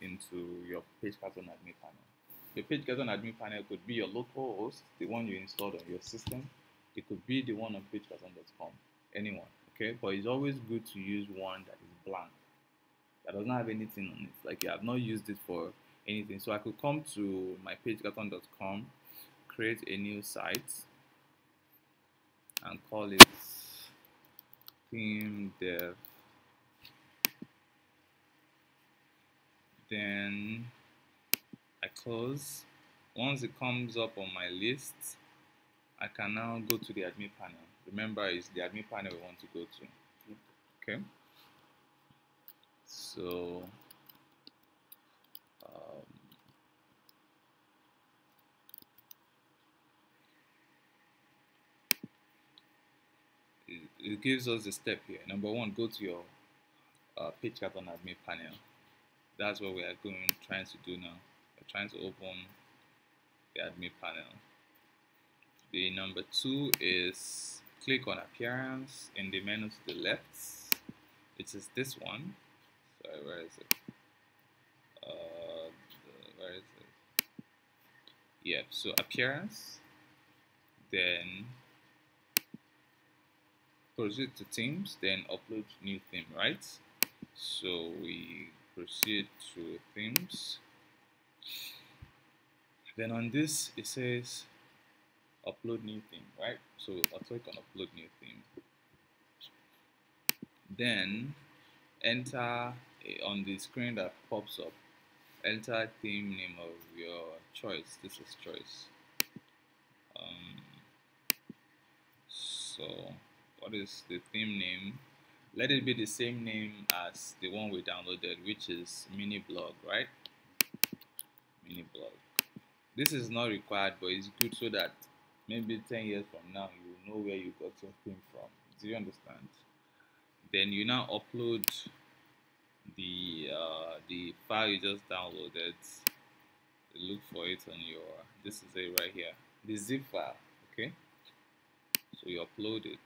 into your PageCarton admin panel. Your PageCarton admin panel could be your local host, the one you installed on your system. It could be the one on pagecarton.com, anyone. Okay, but it's always good to use one that is blank, that doesn't have anything on it. Like you have not used it for anything. So I could come to my pagecarton.com, create a new site, and call it theme dev then I close. Once it comes up on my list I can now go to the admin panel. Remember it's the admin panel we want to go to. Okay? So um, it, it gives us a step here. Number one go to your uh, PageCarton admin panel that's what we are going trying to do now. We're trying to open the admin panel. The number two is click on appearance in the menu to the left. It is this one. Sorry, where is it? Uh, where is it? Yeah, so appearance, then proceed to themes, then upload new theme, right? So we proceed to themes. Then on this it says upload new theme right? So I'll click on upload new theme. Then enter on the screen that pops up enter theme name of your choice. This is choice. Um, so what is the theme name let it be the same name as the one we downloaded which is mini blog right? Mini blog this is not required but it's good so that maybe 10 years from now you know where you got your thing from. Do you understand? Then you now upload the uh, the file you just downloaded. Look for it on your this is it right here the zip file okay? So you upload it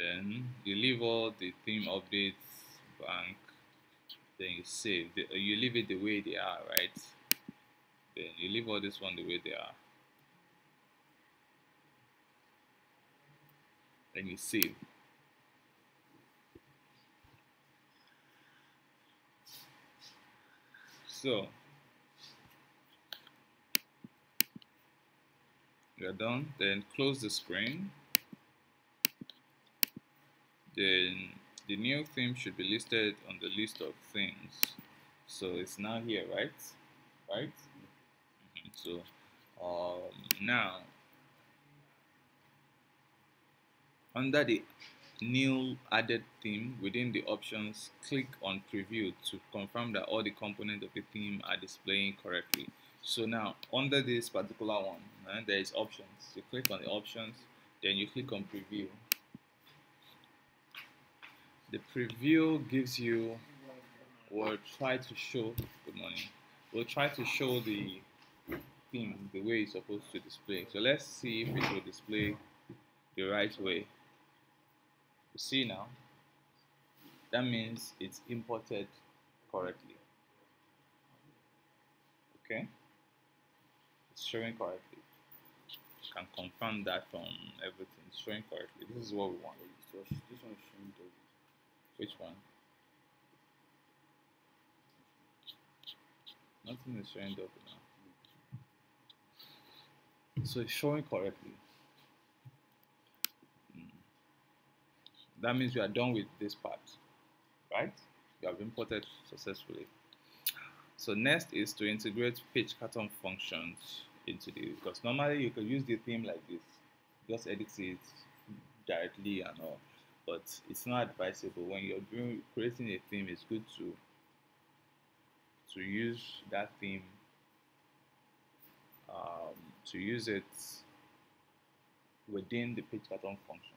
then you leave all the theme updates blank then you save. The, uh, you leave it the way they are right? Then you leave all this one the way they are. Then you save. So you're done. Then close the screen then the new theme should be listed on the list of themes so it's now here right? Right? Mm -hmm. so um, now under the new added theme within the options click on preview to confirm that all the components of the theme are displaying correctly. So now under this particular one uh, there is options. You click on the options then you click on preview the preview gives you will try to show good morning. We'll try to show the theme the way it's supposed to display. So let's see if it will display the right way. You see now? That means it's imported correctly. Okay? It's showing correctly. You can confirm that from everything. It's showing correctly. This is what we want. This one is showing which one? Nothing is showing up now. So it's showing correctly. Hmm. That means you are done with this part, right? You have imported successfully. So next is to integrate PageCarton functions into the because normally you could use the theme like this, just edit it directly and all but it's not advisable. When you're doing creating a theme it's good to to use that theme um, to use it within the PageCarton functions.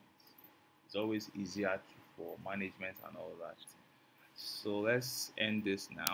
It's always easier to, for management and all that. So let's end this now